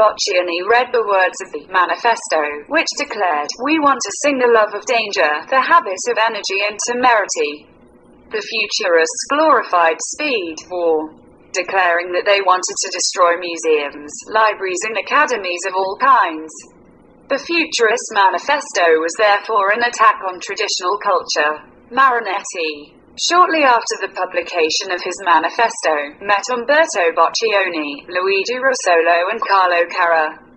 Boccioni read the words of the manifesto, which declared, We want to sing the love of danger, the habit of energy and temerity. The futurists glorified speed, war, declaring that they wanted to destroy museums, libraries and academies of all kinds. The Futurist Manifesto was therefore an attack on traditional culture. Marinetti, shortly after the publication of his manifesto, met Umberto Boccioni, Luigi Russolo and Carlo Carra.